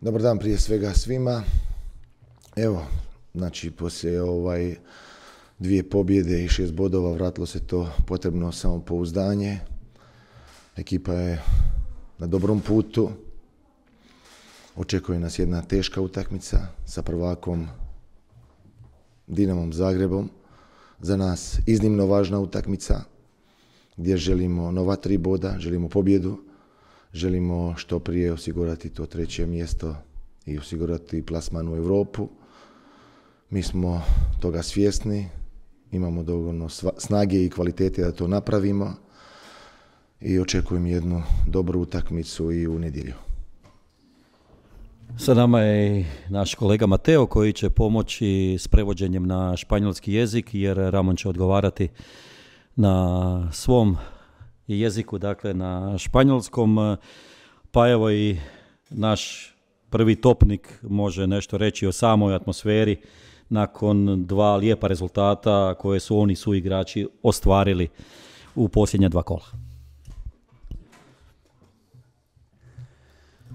Dobar dan prije svega svima. Evo, znači poslije ovaj dvije pobjede i šest bodova vratilo se to potrebno samopouzdanje. Ekipa je na dobrom putu. Očekuje nas jedna teška utakmica sa prvakom Dinamom Zagrebom. Za nas iznimno važna utakmica gdje želimo nova tri boda, želimo pobjedu, želimo što prije osigurati to treće mjesto i osigurati plasman u Europu. Mi smo toga svjesni, imamo dovoljno snage i kvalitete da to napravimo i očekujem jednu dobru utakmicu i u nedjelju. Sa nama je naš kolega Mateo koji će pomoći s prevođenjem na španjolski jezik jer Ramon će odgovarati na svom jeziku, dakle na španjolskom. Pa evo i naš prvi topnik može nešto reći o samoj atmosferi nakon dva lijepa rezultata koje su oni su igrači ostvarili u posljednja dva kola.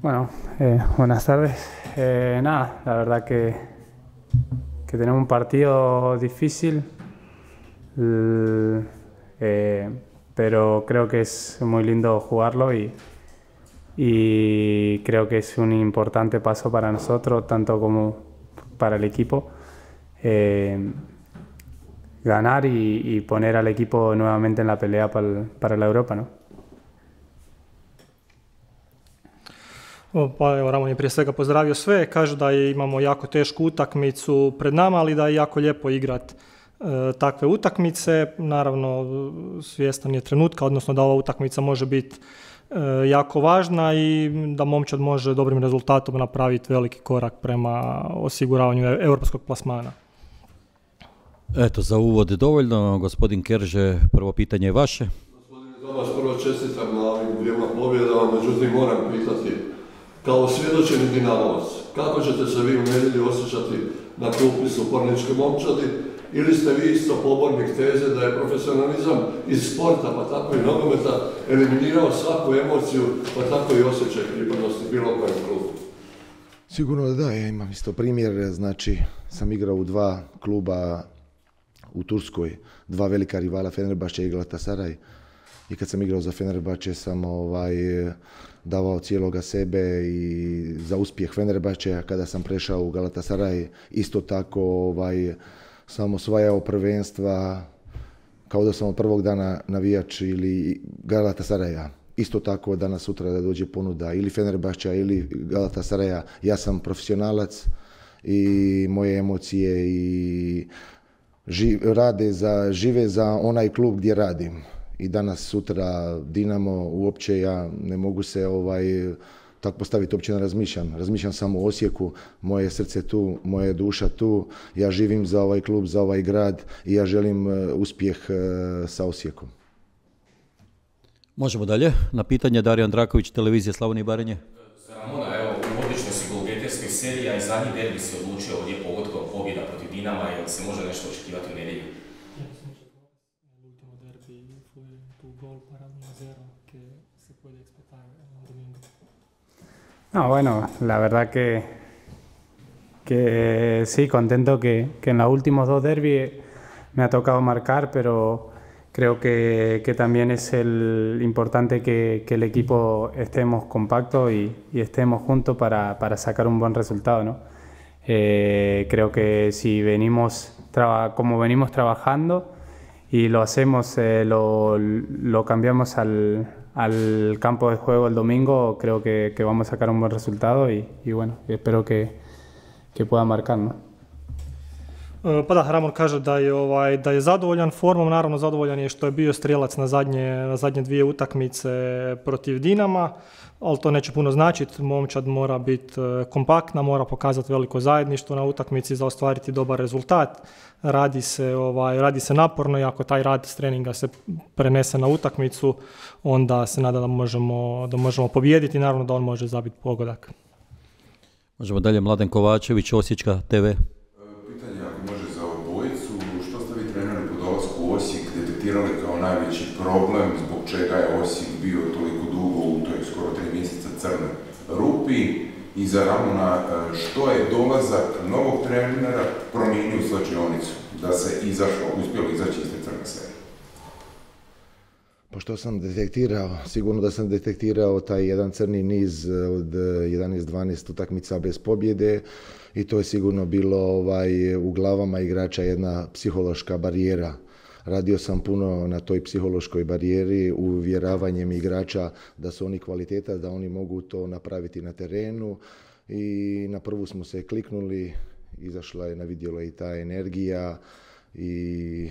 Bueno, eh, buenas tardes. Eh, nada, la verdad que, que tenemos un partido difícil, eh, pero creo que es muy lindo jugarlo y, y creo que es un importante paso para nosotros, tanto como para el equipo. Eh, ganar y, poner al equipo nuevamente en la pelea para, la Europa, ¿no? Pa evo, Ramon je prije svega pozdravio sve, kaže da imamo jako tešku utakmicu pred nama, ali da je jako lijepo igrat e, takve utakmice. Naravno, svjestan je trenutka, odnosno da ova utakmica može biti e, jako važna i da momčad može dobrim rezultatom napraviti veliki korak prema osiguravanju europskog plasmana. Eto, za uvod dovoljno. Gospodin Kerže, prvo pitanje je vaše. Gospodine Domas, prvo čestitam na ovim dvijema pobjedama, međutim moram pitati, kao svjedočeni dinamovac, kako ćete se vi u nedjelju osjećati na klupi suporničke momčadi, ili ste vi isto pobornik teze da je profesionalizam iz sporta, pa tako i nogometa, eliminirao svaku emociju, pa tako i osjećaj pripadnosti bilo kojem klubu? Sigurno da da, ja imam isto primjer, znači sam igrao u dva kluba u Turskoj dva velika rivala Fenerbahče i Galatasaray i kad sam igrao za Fenerbahče sam ovaj, davao cijeloga sebe i za uspjeh Fenerbahče, a kada sam prešao u Galatasaray isto tako ovaj, sam osvajao prvenstva kao da sam od prvog dana navijač ili Galatasaraya. Isto tako danas sutra da dođe ponuda ili Fenerbahča ili Galatasaraya. Ja sam profesionalac i moje emocije i rade za, žive za onaj klub gdje radim. I danas, sutra, Dinamo, uopće ja ne mogu se ovaj, tako postaviti, uopće ne razmišljam. Razmišljam samo o Osijeku, moje srce tu, moja duša tu, ja živim za ovaj klub, za ovaj grad i ja želim uh, uspjeh uh, sa Osijekom. Možemo dalje. Na pitanje Darijan Draković, televizija Slavonije i Barenje. Ramona, evo, u odličnoj si golgeterskoj seriji, a i zadnji derbi si odlučio ovdje pogodkom pobjeda protiv Dinama, jel se može nešto No, bueno, la verdad que, que sí, contento que, que en los últimos dos derbis me ha tocado marcar, pero creo que, que también es el importante que, que el equipo estemos compactos y, y estemos juntos para, para, sacar un buen resultado. ¿no? Eh, creo que si venimos como venimos trabajando y lo hacemos, eh, lo, lo, cambiamos al, al, campo de juego el domingo, creo que, vamos a sacar un buen resultado y, y bueno, espero que, que pueda marcar. ¿no? E, pa da, Ramon kaže da je, ovaj, da je zadovoljan formom, naravno zadovoljan je što je bio strelac na zadnje, na zadnje dvije utakmice protiv Dinama, ali to neće puno značiti, momčad mora biti e, kompaktna, mora pokazati veliko zajedništvo na utakmici za ostvariti dobar rezultat, radi se, ovaj, radi se naporno i ako taj rad s treninga se prenese na utakmicu, onda se nada da možemo, da možemo pobijediti, naravno da on može zabiti pogodak. Možemo dalje, Mladen Kovačević, Osječka TV. Problem zbog čega je Osijek bio toliko dugo u toj skoro tri mjeseca crnoj rupi i za Ramona e, što je dolazak novog trenera promijenio slačionicu, da se izašlo, uspjelo izaći iz te crne serije? Pa što sam detektirao? Sigurno da sam detektirao taj jedan crni niz od 11-12 utakmica bez pobjede i to je sigurno bilo ovaj, u glavama igrača jedna psihološka barijera. Radio sam puno na toj psihološkoj barijeri, uvjeravanjem igrača da su oni kvaliteta, da oni mogu to napraviti na terenu i na prvu smo se kliknuli, izašla je na vidjelo i ta energija i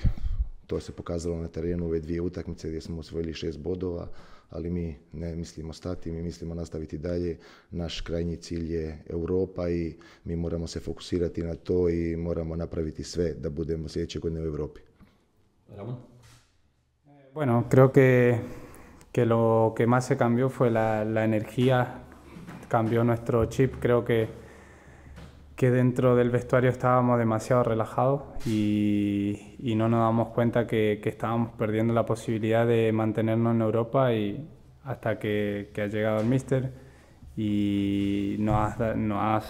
to se pokazalo na terenu ove dvije utakmice gdje smo osvojili šest bodova, ali mi ne mislimo stati, mi mislimo nastaviti dalje. Naš krajnji cilj je Europa i mi moramo se fokusirati na to i moramo napraviti sve da budemo sljedeće godine u Europi. Ramon? Bueno, creo que, que lo que más se cambió fue la, la energía, cambió nuestro chip, creo que que dentro del vestuario estábamos demasiado relajados y, y no nos damos cuenta que, que, estábamos perdiendo la posibilidad de mantenernos en Europa y hasta que, ha llegado el míster y nos, ha,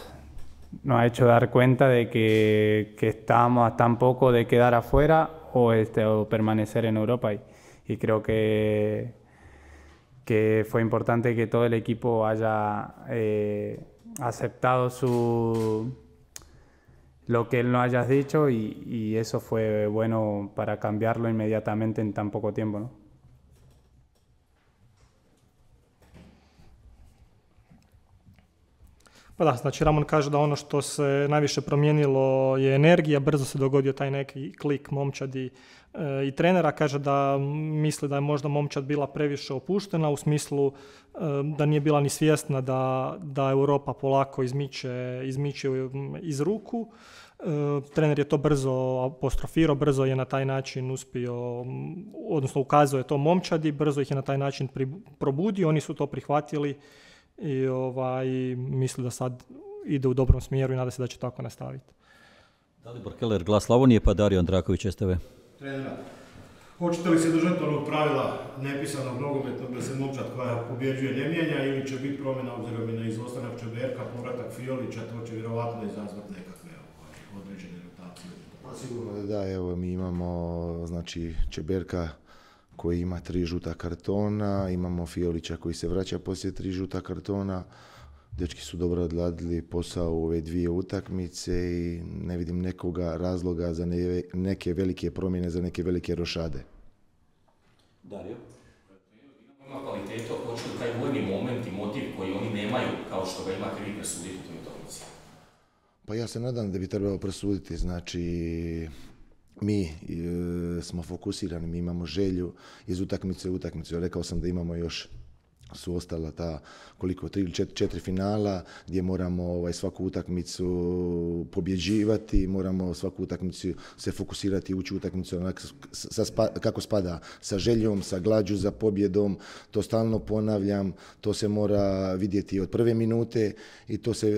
ha hecho dar cuenta de que, que estábamos tan poco de quedar afuera o, este, o permanecer en Europa y, creo que, que fue importante que todo el equipo haya... Eh, aceptado su lo que él nos haya dicho y, eso fue bueno para cambiarlo inmediatamente en tan poco tiempo. ¿no? Pa da, znači Ramon kaže da ono što se najviše promijenilo je energija, brzo se dogodio taj neki klik momčadi e, i trenera, kaže da misli da je možda momčad bila previše opuštena u smislu e, da nije bila ni svjesna da, da Europa polako izmiče, izmiče iz ruku. E, trener je to brzo apostrofirao, brzo je na taj način uspio, odnosno ukazao je to momčadi, brzo ih je na taj način probudio, oni su to prihvatili i ovaj, misli da sad ide u dobrom smjeru i nada se da će tako nastaviti. Dalibor Keller, glas Slavonije, pa Dario Andraković, STV. Trenera, hoćete li se držati onog pravila nepisanog nogometnog da se momčad koja pobjeđuje ne mijenja ili će biti promjena obzirom i na izostanak Čeberka, povratak Fiolića, to će vjerovatno izazvati nekakve ovaj, određene rotacije? Pa sigurno da da, evo mi imamo znači Čeberka koji ima tri žuta kartona, imamo Fiolića koji se vraća poslije tri žuta kartona. Dečki su dobro odladili posao u ove dvije utakmice i ne vidim nekoga razloga za neke velike promjene, za neke velike rošade. Dario? Ima kvalitetu, hoće taj vojni moment i motiv koji oni nemaju, kao što ga imate vi presuditi u toj utakmici? Pa ja se nadam da bi trebalo presuditi, znači mi e, smo fokusirani, mi imamo želju iz utakmice u utakmicu. Rekao sam da imamo još su ostala ta koliko tri ili četiri, četiri finala gdje moramo ovaj, svaku utakmicu pobjeđivati, moramo svaku utakmicu se fokusirati, ući u utakmicu onak, sa, spa, kako spada, sa željom, sa glađu za pobjedom, to stalno ponavljam, to se mora vidjeti od prve minute i to se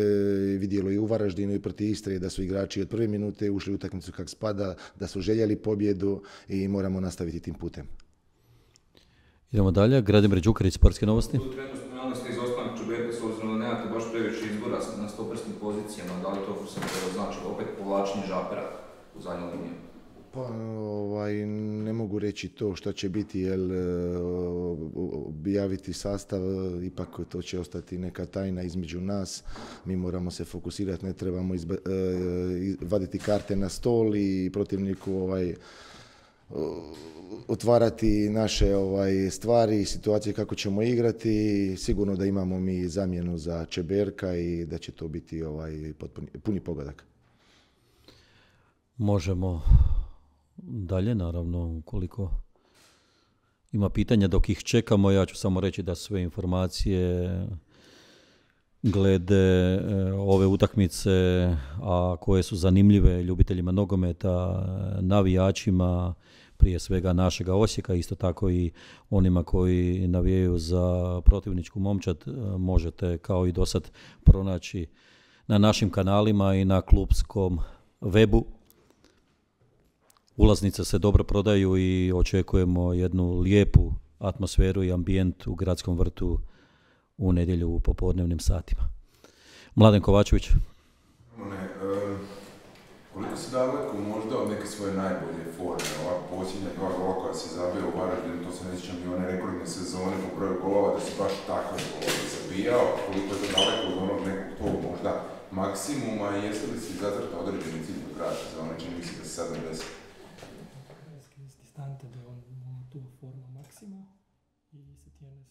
vidjelo i u Varaždinu i protiv Istre da su igrači od prve minute ušli u utakmicu kako spada, da su željeli pobjedu i moramo nastaviti tim putem. Idemo dalje, Gradimir Đukarić, sportske novosti. Tu trenutno spomenuli ste izostanak Čuberka s obzirom da nemate baš previše izbora na stoperskim pozicijama, da li to znači opet povlačenje žapera u zadnju liniju? Pa ovaj, ne mogu reći to što će biti, jer objaviti sastav, ipak to će ostati neka tajna između nas. Mi moramo se fokusirati, ne trebamo izba, vaditi karte na stol i protivniku ovaj, otvarati naše ovaj, stvari i situacije kako ćemo igrati. Sigurno da imamo mi zamjenu za Čeberka i da će to biti ovaj, potpuni, puni pogodak. Možemo dalje, naravno, ukoliko ima pitanja dok ih čekamo, ja ću samo reći da sve informacije glede ove utakmice, a koje su zanimljive ljubiteljima nogometa, navijačima, prije svega našega Osijeka, isto tako i onima koji navijaju za protivničku momčad, možete kao i dosad pronaći na našim kanalima i na klubskom webu. Ulaznice se dobro prodaju i očekujemo jednu lijepu atmosferu i ambijent u gradskom vrtu u nedjelju u popodnevnim satima. Mladen Kovačević. Ne, koliko si daleko možda od neke svoje najbolje forme, ova posljednja dva gola koja si zabio u Varaždinu, to se ne sjećam i one rekordne sezone po broju golova, da si baš takve golove zabijao, koliko je to daleko od onog nekog tog možda maksimuma i jeste li si zacrta određeni cilj do kraja sezone, čini se da si 70? distante de on, tu forma máxima y si tienes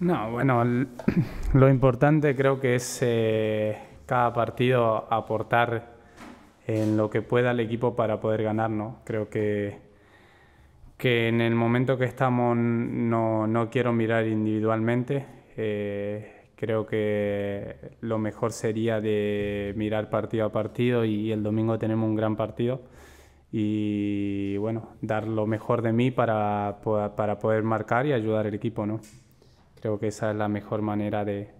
No, bueno, lo importante creo que es eh, cada partido aportar en lo que pueda el equipo para poder ganar, ¿no? Creo que, que en el momento que estamos no, no quiero mirar individualmente. Eh, creo que lo mejor sería de mirar partido a partido y el domingo tenemos un gran partido y bueno, dar lo mejor de mí para, para poder marcar y ayudar al equipo, ¿no? Creo que esa es la mejor manera de,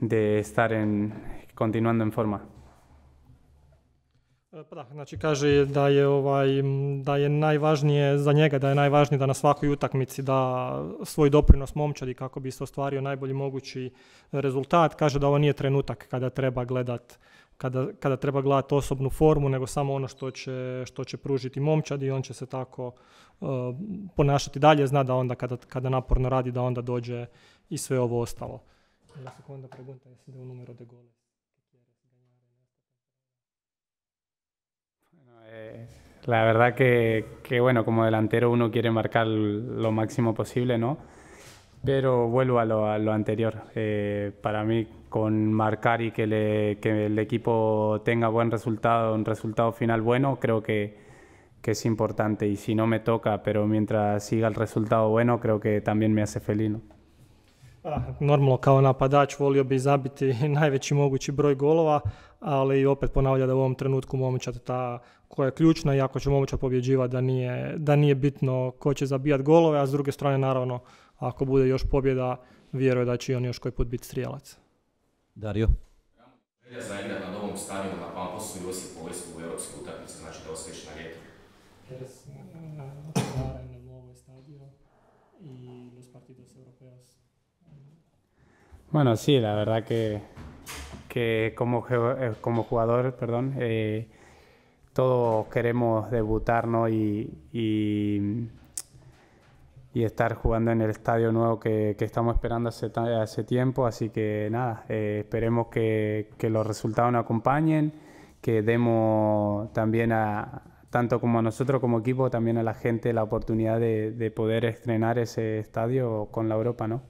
de estar en, continuando en forma. Pa da, znači kaže da je, ovaj, da je najvažnije za njega, da je najvažnije da na svakoj utakmici da svoj doprinos momčadi kako bi se ostvario najbolji mogući rezultat. Kaže da ovo nije trenutak kada treba gledat kada, kada treba gledati osobnu formu, nego samo ono što će, što će pružiti momčad i on će se tako uh, ponašati dalje. Zna da onda kada, kada naporno radi da onda dođe i sve ovo ostalo. La seconda pregunta es de un número de goles. Eh, la verdad que, que, bueno, como delantero uno quiere marcar lo máximo posible, ¿no? Pero vuelvo a lo, a lo anterior. Eh, para mí, con marcar y que, le, que, el equipo tenga buen resultado, un resultado final bueno, creo que, que, es importante. Y si no me toca, pero mientras siga el resultado bueno, creo que también me hace feliz. ¿no? Normalno kao napadač volio bi zabiti najveći mogući broj golova, ali opet ponavlja da u ovom trenutku momčad ta koja je ključna i ako će momčad pobjeđivati da nije, da nije bitno ko će zabijati golove, a s druge strane naravno ako bude još pobjeda vjeruje da će i on još koji put biti strijelac. Dario? Želja za igrat na novom stadionu na Pamposu i Osijek Vojsku u europskoj utakmici, znači da osviješ na ljeto. ¿Quieres jugar en el nuevo estadio y los partidos europeos? Bueno, sí, la verdad que, que como, como jugador, perdón, eh, todos queremos debutar ¿no? y, y, y, estar jugando en el estadio nuevo que, que estamos esperando hace, hace, tiempo. Así que nada, eh, esperemos que, que, los resultados nos acompañen, que demos también a, tanto como a nosotros como equipo, también a la gente la oportunidad de, de poder estrenar ese estadio con la Europa, ¿no?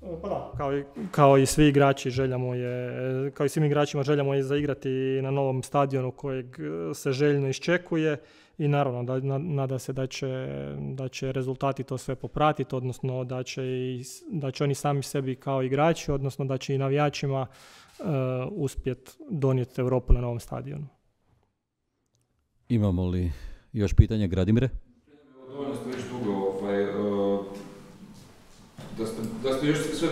Pa da, kao i, kao i svi igrači, želja mu je, kao i svim igračima želja mu je zaigrati na novom stadionu kojeg se željno iščekuje i naravno da, nada se da će, da će rezultati to sve popratiti, odnosno da će, i, da će oni sami sebi kao igrači, odnosno da će i navijačima uh, uspjet donijeti Europu na novom stadionu. Imamo li još pitanje, Gradimire? Dovoljno ste već dugo, ovaj, uh, da ste, još sve,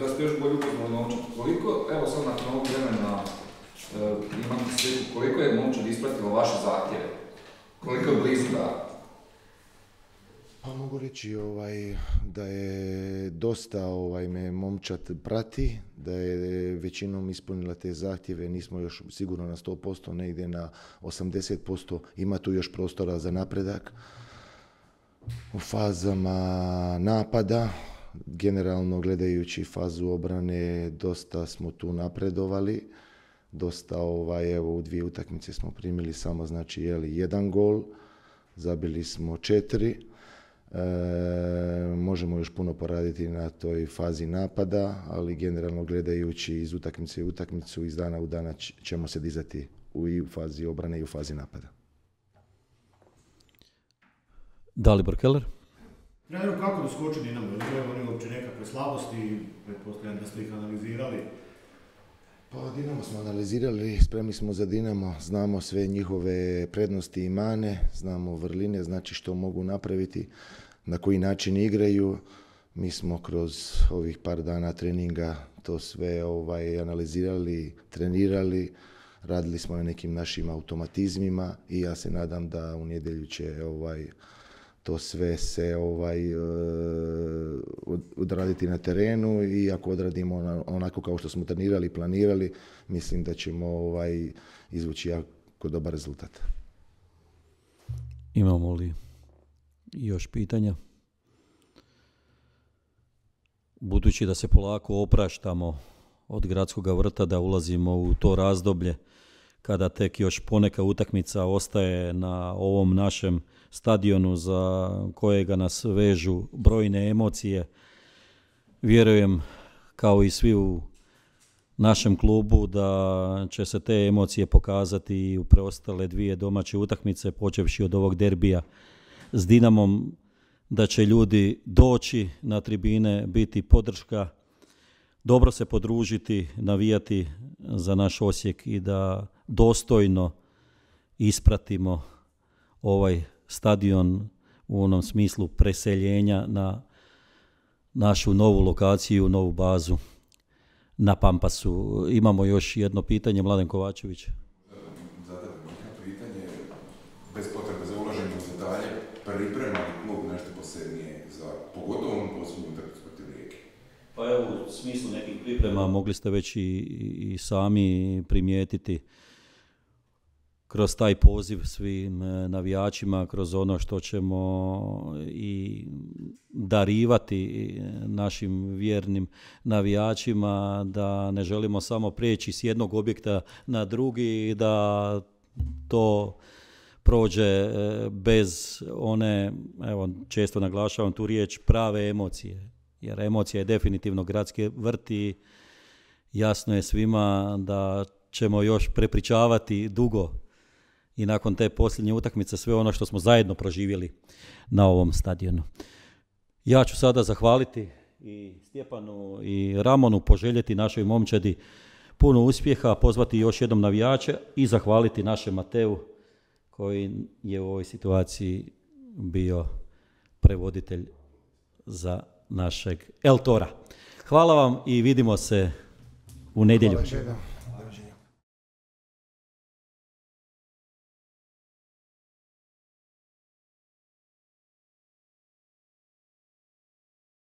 da ste još bolje upoznali momčad. Koliko, evo sad nakon ovog vremena uh, imate sliku, koliko je momčad ispratilo vaše zahtjeve? Koliko je blizu da? Pa mogu reći ovaj, da je dosta ovaj, me momčad prati, da je većinom ispunila te zahtjeve, nismo još sigurno na 100%, negdje na 80%, ima tu još prostora za napredak. U fazama napada, generalno gledajući fazu obrane, dosta smo tu napredovali. Dosta, ovaj, evo, u dvije utakmice smo primili samo, znači, jeli, jedan gol, zabili smo četiri. E, možemo još puno poraditi na toj fazi napada, ali generalno gledajući iz utakmice u utakmicu, iz dana u dana ćemo se dizati u, i u fazi obrane i u fazi napada. Dalibor Keller? Treneru, kako da skoči Dinamo? Ili oni uopće nekakve slabosti, pretpostavljam da ste ih analizirali? Pa Dinamo smo analizirali, spremni smo za Dinamo, znamo sve njihove prednosti i mane, znamo vrline, znači što mogu napraviti, na koji način igraju. Mi smo kroz ovih par dana treninga to sve ovaj, analizirali, trenirali, radili smo na nekim našim automatizmima i ja se nadam da u nedjelju će ovaj, to sve se ovaj, e, odraditi na terenu i ako odradimo onako kao što smo trenirali i planirali, mislim da ćemo ovaj, izvući jako dobar rezultat. Imamo li još pitanja? Budući da se polako opraštamo od gradskog vrta, da ulazimo u to razdoblje kada tek još poneka utakmica ostaje na ovom našem stadionu za kojega nas vežu brojne emocije. Vjerujem kao i svi u našem klubu da će se te emocije pokazati i u preostale dvije domaće utakmice počevši od ovog derbija s Dinamom da će ljudi doći na tribine, biti podrška, dobro se podružiti, navijati za naš Osijek i da dostojno ispratimo ovaj stadion u onom smislu preseljenja na našu novu lokaciju, novu bazu na Pampasu. Imamo još jedno pitanje, Mladen Kovačević. pitanje, bez potrebe za ulaženje u detalje, priprema klub nešto posebnije za, pogotovo posljednju utakmicu protiv Rijeke? Pa evo, u smislu nekih priprema mogli ste već i, i sami primijetiti kroz taj poziv svim e, navijačima, kroz ono što ćemo i darivati našim vjernim navijačima, da ne želimo samo prijeći s jednog objekta na drugi, da to prođe e, bez one, evo često naglašavam tu riječ, prave emocije. Jer emocija je definitivno gradski vrt i jasno je svima da ćemo još prepričavati dugo i nakon te posljednje utakmice sve ono što smo zajedno proživjeli na ovom stadionu. Ja ću sada zahvaliti i Stjepanu i Ramonu, poželjeti našoj momčadi puno uspjeha, pozvati još jednom navijače i zahvaliti našem Mateu koji je u ovoj situaciji bio prevoditelj za našeg Eltora. Hvala vam i vidimo se u nedjelju.